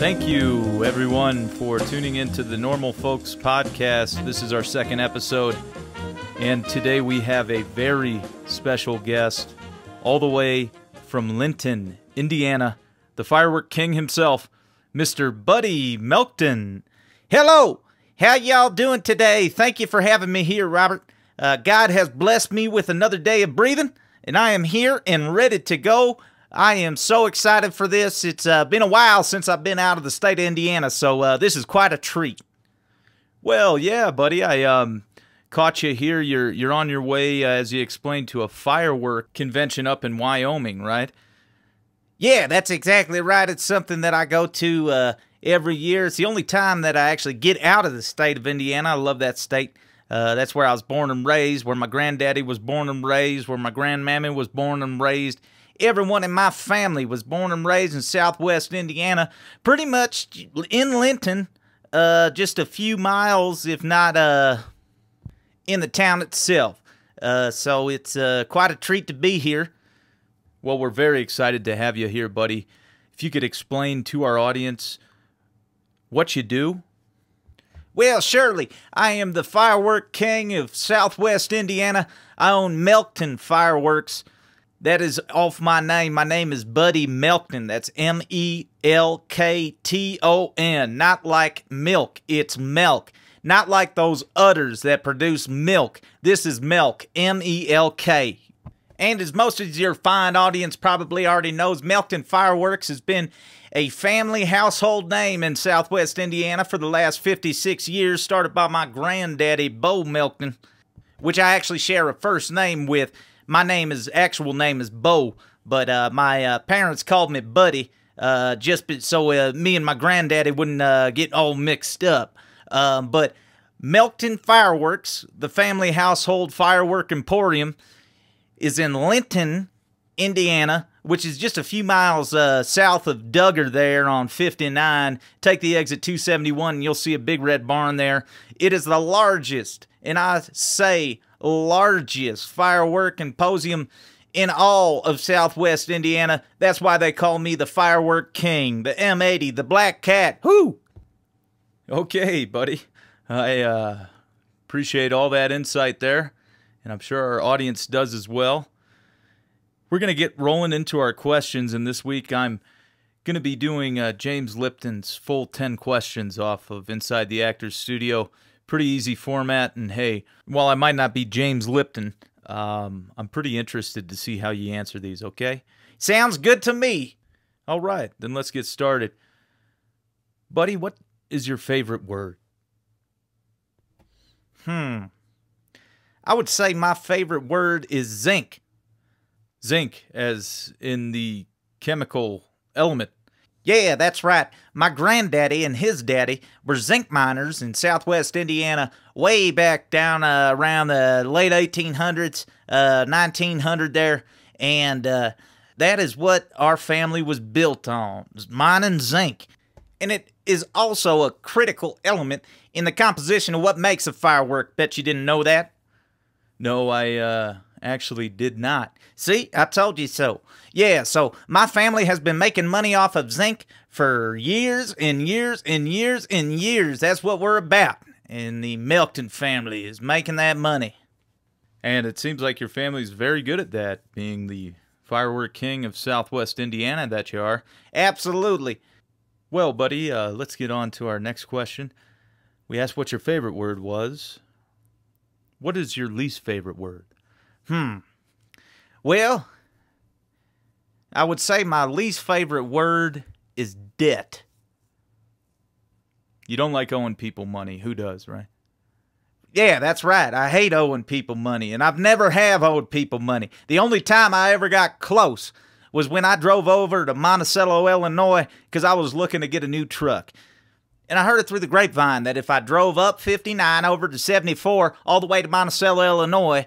Thank you, everyone, for tuning into the Normal Folks podcast. This is our second episode, and today we have a very special guest, all the way from Linton, Indiana, the firework king himself, Mr. Buddy Melkton. Hello, how y'all doing today? Thank you for having me here, Robert. Uh, God has blessed me with another day of breathing, and I am here and ready to go. I am so excited for this. It's uh, been a while since I've been out of the state of Indiana, so uh, this is quite a treat. Well, yeah, buddy, I um caught you here. You're you're on your way, uh, as you explained, to a firework convention up in Wyoming, right? Yeah, that's exactly right. It's something that I go to uh, every year. It's the only time that I actually get out of the state of Indiana. I love that state. Uh, that's where I was born and raised, where my granddaddy was born and raised, where my grandmammy was born and raised everyone in my family was born and raised in southwest Indiana, pretty much in Linton, uh, just a few miles, if not uh, in the town itself. Uh, so it's uh, quite a treat to be here. Well, we're very excited to have you here, buddy. If you could explain to our audience what you do. Well, surely. I am the firework king of southwest Indiana. I own Melkton Fireworks. That is off my name. My name is Buddy Melkton. That's M E L K T O N. Not like milk, it's milk. Not like those udders that produce milk. This is milk, M E L K. And as most of your fine audience probably already knows, Melkton Fireworks has been a family household name in southwest Indiana for the last 56 years, started by my granddaddy, Bo Melkton, which I actually share a first name with my name is actual name is Bo, but uh, my uh, parents called me Buddy, uh, just so uh, me and my granddaddy wouldn't uh, get all mixed up. Um, but Melkton Fireworks, the family household firework emporium, is in Linton, Indiana, which is just a few miles uh, south of Dugger there on 59. Take the exit 271 and you'll see a big red barn there. It is the largest, and I say largest firework symposium in all of southwest Indiana. That's why they call me the firework king, the M80, the black cat. Whoo! Okay, buddy. I uh, appreciate all that insight there, and I'm sure our audience does as well. We're going to get rolling into our questions, and this week I'm going to be doing uh, James Lipton's full 10 questions off of Inside the Actors Studio pretty easy format. And hey, while I might not be James Lipton, um, I'm pretty interested to see how you answer these, okay? Sounds good to me. All right, then let's get started. Buddy, what is your favorite word? Hmm. I would say my favorite word is zinc. Zinc, as in the chemical element. Yeah, that's right. My granddaddy and his daddy were zinc miners in southwest Indiana way back down uh, around the late 1800s, uh, 1900 there. And uh, that is what our family was built on, mining zinc. And it is also a critical element in the composition of what makes a firework. Bet you didn't know that? No, I uh, actually did not. See, I told you so. Yeah, so my family has been making money off of zinc for years and years and years and years. That's what we're about. And the Melkton family is making that money. And it seems like your family's very good at that, being the firework king of southwest Indiana that you are. Absolutely. Well, buddy, uh, let's get on to our next question. We asked what your favorite word was. What is your least favorite word? Hmm. Well, I would say my least favorite word is debt. You don't like owing people money. Who does, right? Yeah, that's right. I hate owing people money, and I've never have owed people money. The only time I ever got close was when I drove over to Monticello, Illinois, because I was looking to get a new truck. And I heard it through the grapevine that if I drove up 59 over to 74 all the way to Monticello, Illinois,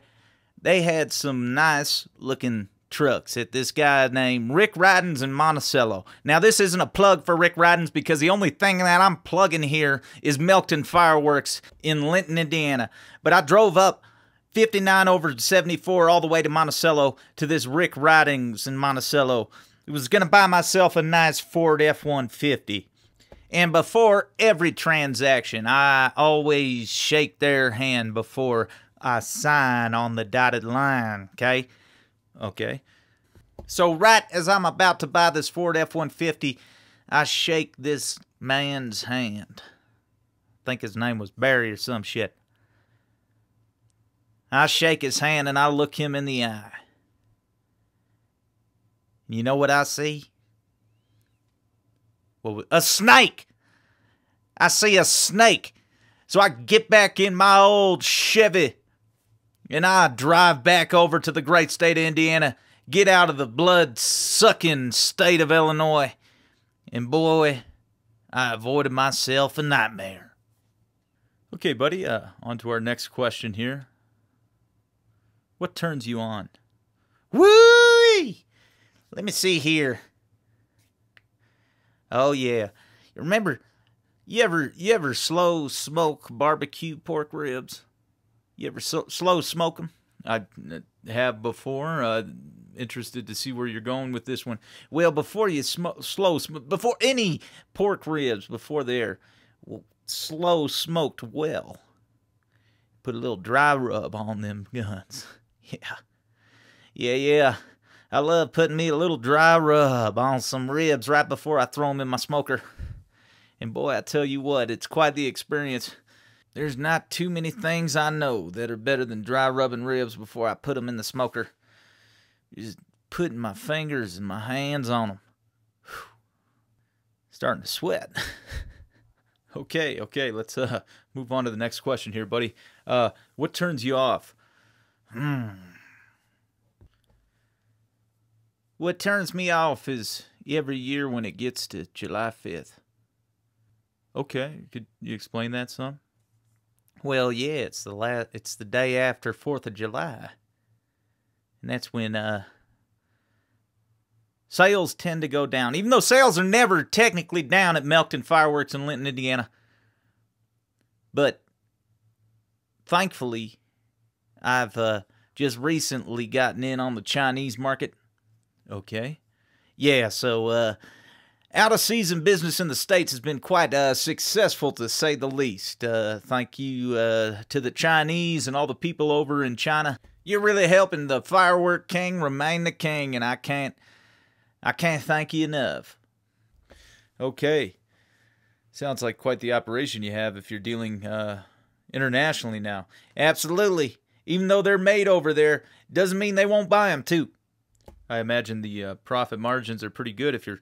they had some nice looking trucks at this guy named Rick Ridings in Monticello. Now, this isn't a plug for Rick Ridings because the only thing that I'm plugging here is Melkton Fireworks in Linton, Indiana. But I drove up 59 over 74 all the way to Monticello to this Rick Ridings in Monticello. I was going to buy myself a nice Ford F 150. And before every transaction, I always shake their hand before I sign on the dotted line, okay? Okay. So, right as I'm about to buy this Ford F 150, I shake this man's hand. I think his name was Barry or some shit. I shake his hand and I look him in the eye. You know what I see? Well, a snake. I see a snake. So I get back in my old Chevy and I drive back over to the great state of Indiana, get out of the blood sucking state of Illinois. And boy, I avoided myself a nightmare. Okay, buddy, uh, on to our next question here. What turns you on? Woo! Let me see here. Oh yeah. Remember you ever you ever slow smoke barbecue pork ribs? You ever so, slow smoke them? I have before. Uh, interested to see where you're going with this one. Well, before you smoke slow sm- before any pork ribs before they're slow smoked well, put a little dry rub on them guns. Yeah. Yeah, yeah. I love putting me a little dry rub on some ribs right before I throw them in my smoker. And boy, I tell you what, it's quite the experience. There's not too many things I know that are better than dry rubbing ribs before I put them in the smoker. Just putting my fingers and my hands on them. Whew. Starting to sweat. okay, okay, let's uh, move on to the next question here, buddy. Uh, what turns you off? Hmm. What turns me off is every year when it gets to July 5th. Okay, could you explain that some? Well, yeah, it's the la- it's the day after 4th of July. And that's when uh sales tend to go down. Even though sales are never technically down at Melkton Fireworks in Linton, Indiana. But thankfully, I've uh, just recently gotten in on the Chinese market. Okay. Yeah, so uh, out of season business in the States has been quite uh, successful to say the least. Uh, thank you uh, to the Chinese and all the people over in China. You're really helping the firework king remain the king, and I can't, I can't thank you enough. Okay. Sounds like quite the operation you have if you're dealing uh, internationally now. Absolutely. Even though they're made over there, doesn't mean they won't buy them too. I imagine the uh, profit margins are pretty good if you're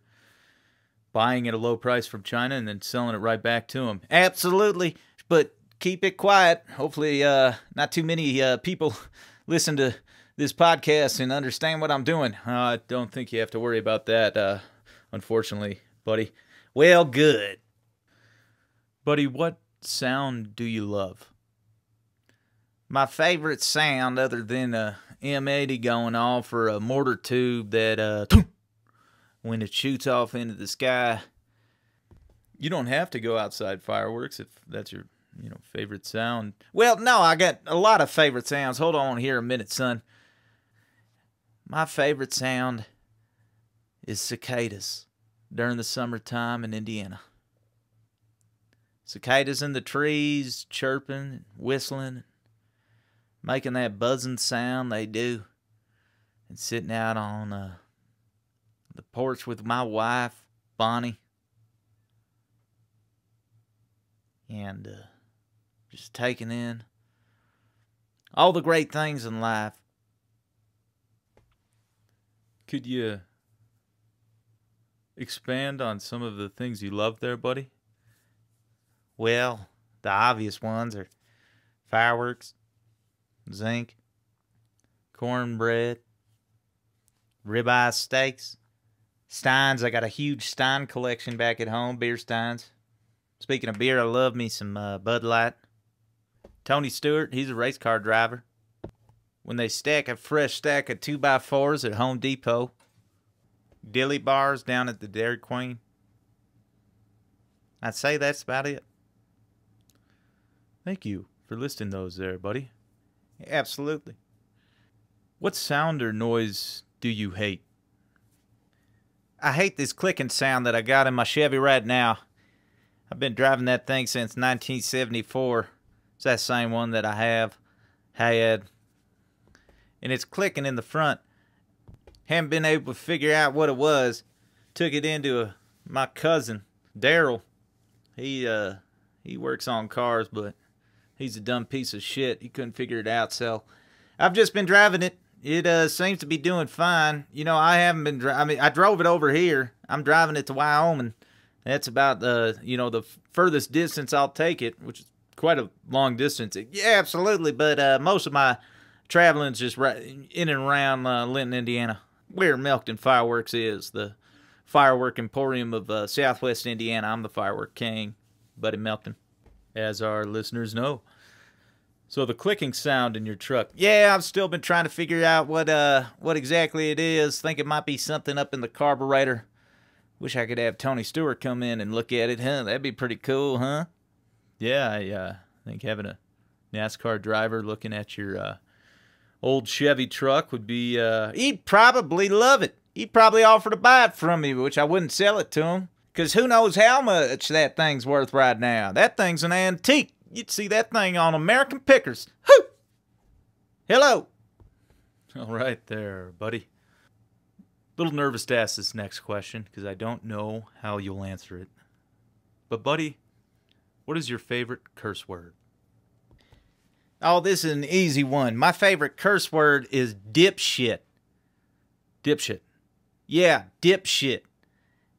buying at a low price from China and then selling it right back to them. Absolutely, but keep it quiet. Hopefully, uh, not too many uh, people listen to this podcast and understand what I'm doing. Uh, I don't think you have to worry about that, uh, unfortunately, buddy. Well, good. Buddy, what sound do you love? My favorite sound, other than a M80 going off or a mortar tube that uh, when it shoots off into the sky. You don't have to go outside fireworks if that's your you know favorite sound. Well, no, I got a lot of favorite sounds. Hold on here a minute, son. My favorite sound is cicadas during the summertime in Indiana. Cicadas in the trees, chirping, whistling, making that buzzing sound they do, and sitting out on uh, the porch with my wife, Bonnie, and uh, just taking in all the great things in life. Could you expand on some of the things you love there, buddy? Well, the obvious ones are fireworks, zinc, cornbread, ribeye steaks, Steins. I got a huge Stein collection back at home, beer Steins. Speaking of beer, I love me some uh, Bud Light. Tony Stewart, he's a race car driver. When they stack a fresh stack of 2x4s at Home Depot, dilly bars down at the Dairy Queen. I'd say that's about it. Thank you for listing those there, buddy. Absolutely. What sound or noise do you hate? I hate this clicking sound that I got in my Chevy right now. I've been driving that thing since 1974. It's that same one that I have had. And it's clicking in the front. Haven't been able to figure out what it was. Took it into a, my cousin, Daryl. He uh he works on cars, but he's a dumb piece of shit. He couldn't figure it out, so I've just been driving it. It uh, seems to be doing fine. You know, I haven't been. Dri- I mean, I drove it over here. I'm driving it to Wyoming. That's about the you know the furthest distance I'll take it, which is quite a long distance. Yeah, absolutely. But uh, most of my traveling is just right in and around uh, Linton, Indiana, where Melkton Fireworks is, the firework emporium of uh, Southwest Indiana. I'm the firework king, Buddy Melkton, as our listeners know. So the clicking sound in your truck. Yeah, I've still been trying to figure out what uh what exactly it is. Think it might be something up in the carburetor. Wish I could have Tony Stewart come in and look at it, huh? That'd be pretty cool, huh? Yeah, I uh, think having a NASCAR driver looking at your uh, old Chevy truck would be. Uh, He'd probably love it. He'd probably offer to buy it from me, which I wouldn't sell it to him. Because who knows how much that thing's worth right now. That thing's an antique. You'd see that thing on American Pickers. Whoo! Hello. All right, there, buddy. Little nervous to ask this next question because I don't know how you'll answer it. But, buddy, what is your favorite curse word? Oh, this is an easy one. My favorite curse word is dipshit. Dipshit. Yeah, dipshit.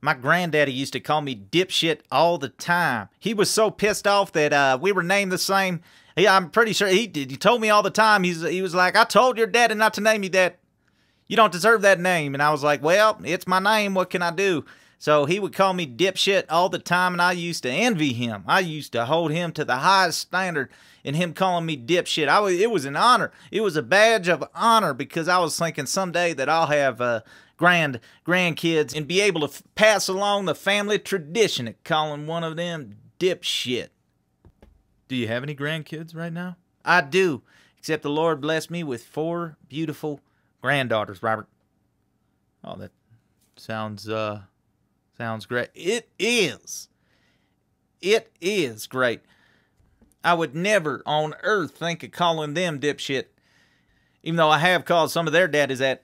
My granddaddy used to call me dipshit all the time. He was so pissed off that uh, we were named the same. He, I'm pretty sure he did. He told me all the time. He's he was like, "I told your daddy not to name you that. You don't deserve that name." And I was like, "Well, it's my name. What can I do?" So he would call me dipshit all the time, and I used to envy him. I used to hold him to the highest standard, and him calling me dipshit. I was, it was an honor. It was a badge of honor because I was thinking someday that I'll have uh, grand grandkids and be able to f- pass along the family tradition of calling one of them dipshit. Do you have any grandkids right now? I do, except the Lord blessed me with four beautiful granddaughters, Robert. Oh, that sounds uh sounds great. It is. It is great. I would never on earth think of calling them dipshit, even though I have called some of their daddies that.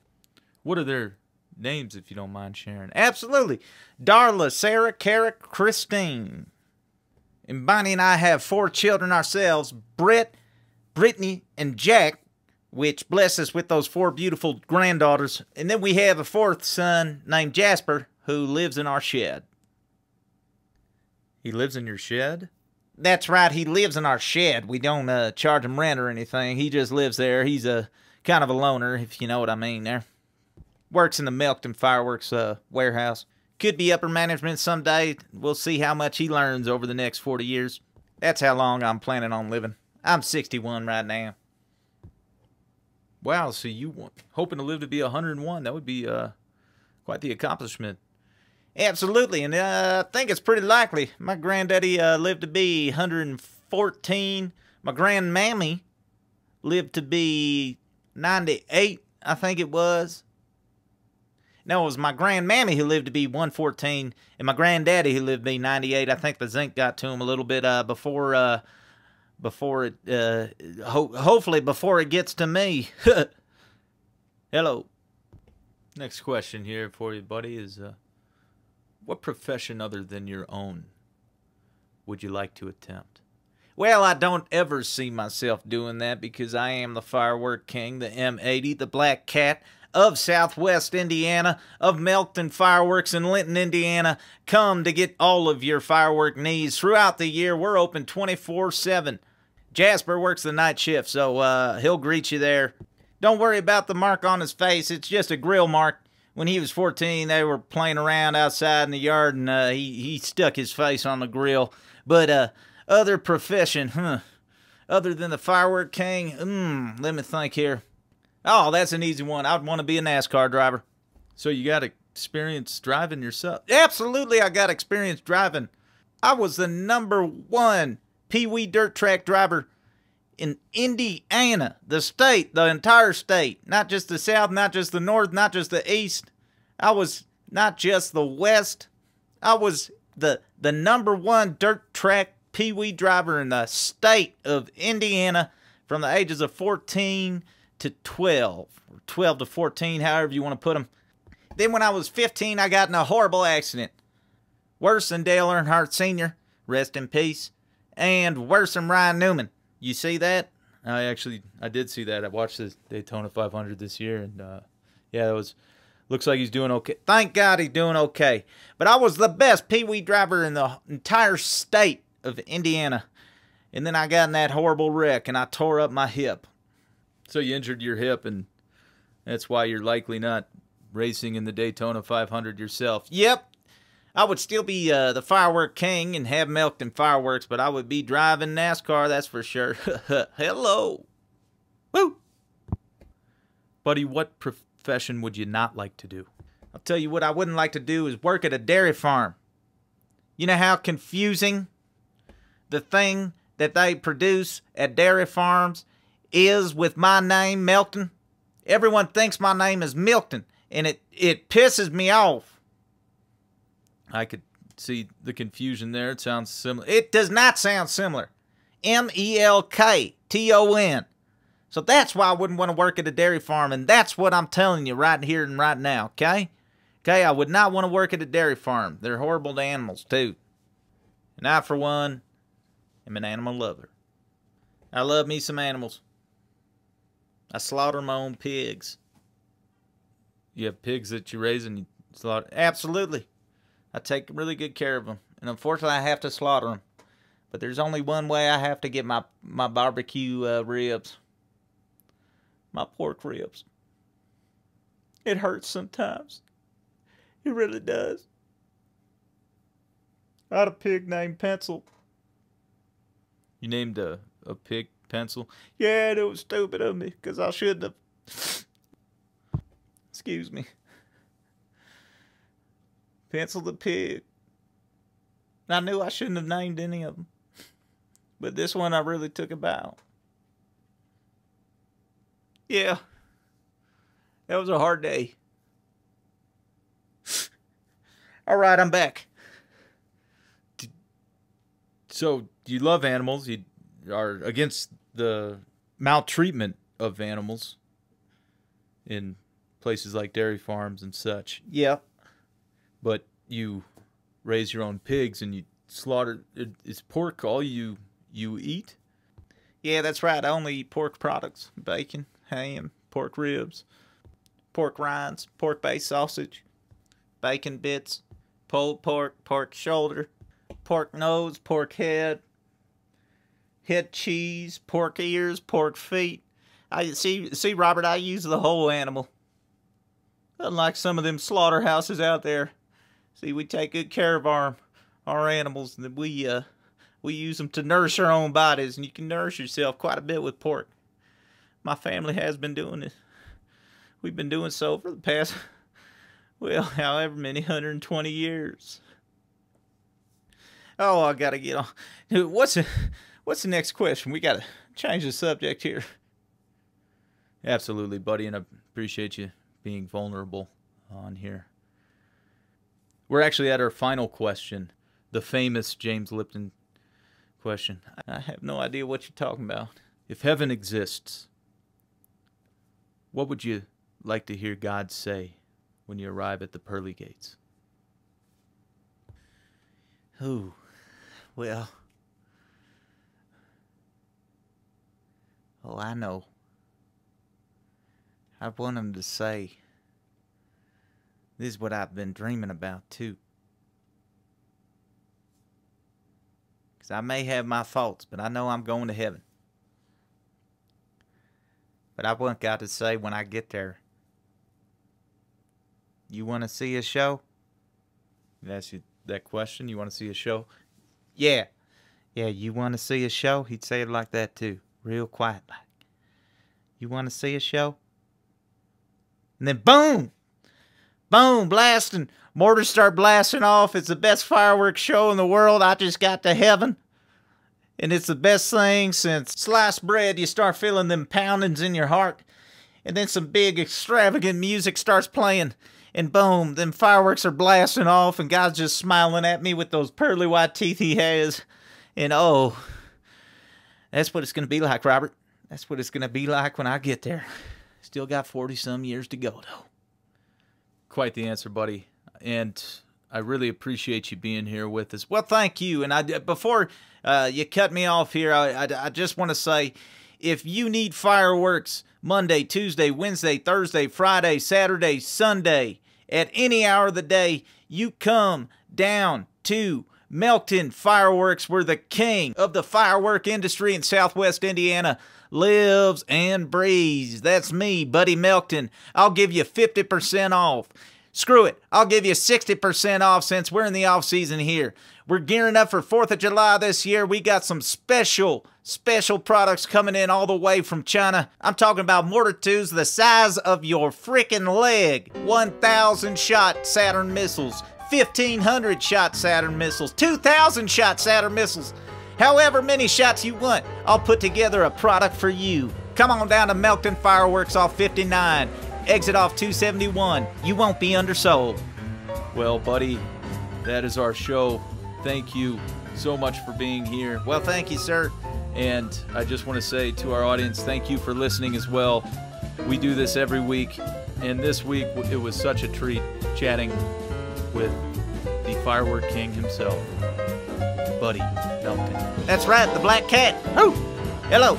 What are their names, if you don't mind sharing? Absolutely. Darla, Sarah, Kara, Christine. And Bonnie and I have four children ourselves Brett, Brittany, and Jack, which bless us with those four beautiful granddaughters. And then we have a fourth son named Jasper who lives in our shed. He lives in your shed? That's right, he lives in our shed. We don't uh, charge him rent or anything. He just lives there. He's a kind of a loner, if you know what I mean there. Works in the Melkton Fireworks uh, warehouse. Could be upper management someday. We'll see how much he learns over the next 40 years. That's how long I'm planning on living. I'm 61 right now. Wow, so you want, hoping to live to be 101? That would be uh, quite the accomplishment. Absolutely, and uh, I think it's pretty likely. My granddaddy uh, lived to be 114. My grandmammy lived to be 98, I think it was. No, it was my grandmammy who lived to be 114, and my granddaddy who lived to be 98. I think the zinc got to him a little bit uh, before uh, before it. Uh, ho- hopefully, before it gets to me. Hello. Next question here for you, buddy, is uh, what profession other than your own would you like to attempt? Well, I don't ever see myself doing that because I am the firework king, the M80, the black cat of Southwest Indiana, of Melkton Fireworks in Linton, Indiana. Come to get all of your firework needs throughout the year. We're open 24 7. Jasper works the night shift, so uh, he'll greet you there. Don't worry about the mark on his face, it's just a grill mark. When he was 14, they were playing around outside in the yard, and uh, he, he stuck his face on the grill. But uh, other profession, huh? Other than the firework king, hmm, let me think here. Oh, that's an easy one. I'd want to be a NASCAR driver. So you got experience driving yourself? Absolutely, I got experience driving. I was the number one Pee Wee dirt track driver in Indiana, the state, the entire state, not just the South, not just the North, not just the East. I was not just the West. I was the the number one dirt track pee wee driver in the state of Indiana from the ages of 14 to 12, or 12 to 14, however you want to put them. Then when I was 15, I got in a horrible accident. Worse than Dale Earnhardt Sr., rest in peace, and worse than Ryan Newman. You see that? I actually I did see that. I watched the Daytona 500 this year, and uh, yeah, that was looks like he's doing okay. Thank God he's doing okay. But I was the best Pee Wee driver in the entire state of Indiana. And then I got in that horrible wreck and I tore up my hip. So you injured your hip, and that's why you're likely not racing in the Daytona 500 yourself. Yep. I would still be uh, the firework king and have Melkton fireworks, but I would be driving NASCAR, that's for sure. Hello. Woo! Buddy, what profession would you not like to do? I'll tell you what I wouldn't like to do is work at a dairy farm. You know how confusing the thing that they produce at dairy farms is with my name, Melkton? Everyone thinks my name is Milton, and it, it pisses me off. I could see the confusion there. It sounds similar. It does not sound similar. M E L K T O N. So that's why I wouldn't want to work at a dairy farm, and that's what I'm telling you right here and right now, okay? Okay, I would not want to work at a dairy farm. They're horrible to animals, too. And I, for one, am an animal lover. I love me some animals. I slaughter my own pigs. You have pigs that you raise and you slaughter? Absolutely. I take really good care of them. And unfortunately, I have to slaughter them. But there's only one way I have to get my, my barbecue uh, ribs. My pork ribs. It hurts sometimes. It really does. I had a pig named Pencil. You named a, a pig Pencil? Yeah, that was stupid of me because I shouldn't have. Excuse me. Pencil the pig. I knew I shouldn't have named any of them. But this one I really took about. Yeah. That was a hard day. All right, I'm back. So, you love animals. You are against the maltreatment of animals in places like dairy farms and such. Yeah. But you raise your own pigs and you slaughter is pork all you you eat? Yeah, that's right. I only eat pork products. Bacon, ham, pork ribs, pork rinds, pork based sausage, bacon bits, pulled pork, pork shoulder, pork nose, pork head, head cheese, pork ears, pork feet. I see see Robert, I use the whole animal. Unlike some of them slaughterhouses out there. See, we take good care of our our animals and we uh we use them to nourish our own bodies and you can nourish yourself quite a bit with pork. My family has been doing it. We've been doing so for the past well, however many 120 years. Oh, I gotta get on. What's it? What's the next question? We got to change the subject here. Absolutely, buddy, and I appreciate you being vulnerable on here. We're actually at our final question, the famous James Lipton question. I have no idea what you're talking about. If heaven exists, what would you like to hear God say when you arrive at the pearly gates? Ooh, well, Oh, I know. I want him to say, This is what I've been dreaming about, too. Because I may have my faults, but I know I'm going to heaven. But I want God to say when I get there, You want to see a show? Ask you that question. You want to see a show? Yeah. Yeah, you want to see a show? He'd say it like that, too real quiet like. You want to see a show? And then boom! Boom, blasting. Mortars start blasting off. It's the best fireworks show in the world. I just got to heaven. And it's the best thing since sliced bread. You start feeling them poundings in your heart. And then some big extravagant music starts playing. and boom, them fireworks are blasting off, and God's just smiling at me with those pearly white teeth he has. And oh, that's what it's going to be like, Robert. That's what it's going to be like when I get there. Still got 40 some years to go, though. Quite the answer, buddy. And I really appreciate you being here with us. Well, thank you. And I, before uh, you cut me off here, I, I, I just want to say if you need fireworks Monday, Tuesday, Wednesday, Thursday, Friday, Saturday, Sunday, at any hour of the day, you come down to Melkton Fireworks, where the king of the firework industry in southwest Indiana lives and breathes. That's me, Buddy Melkton. I'll give you 50% off. Screw it. I'll give you 60% off since we're in the off season here. We're gearing up for 4th of July this year. We got some special, special products coming in all the way from China. I'm talking about mortar tubes the size of your freaking leg. 1,000 shot Saturn missiles, 1,500 shot Saturn missiles, 2,000 shot Saturn missiles. However many shots you want, I'll put together a product for you. Come on down to Melkton Fireworks off 59, exit off 271. You won't be undersold. Well, buddy, that is our show. Thank you so much for being here. Well, thank you, sir. And I just want to say to our audience, thank you for listening as well. We do this every week, and this week it was such a treat chatting with the firework king himself, Buddy Melkton. That's right, the black cat. Oh, hello.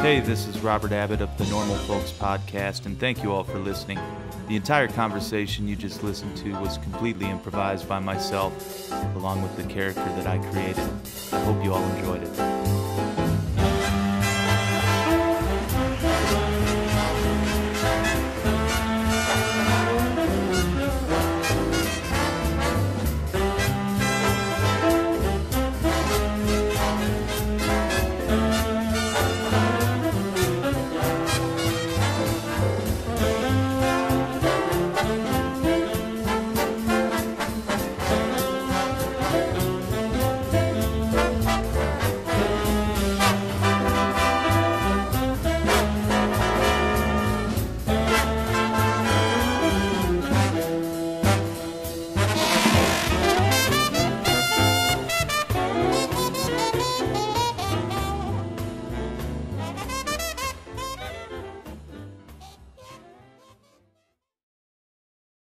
Hey, this is Robert Abbott of the Normal Folks Podcast, and thank you all for listening. The entire conversation you just listened to was completely improvised by myself, along with the character that I created. I hope you all enjoyed it.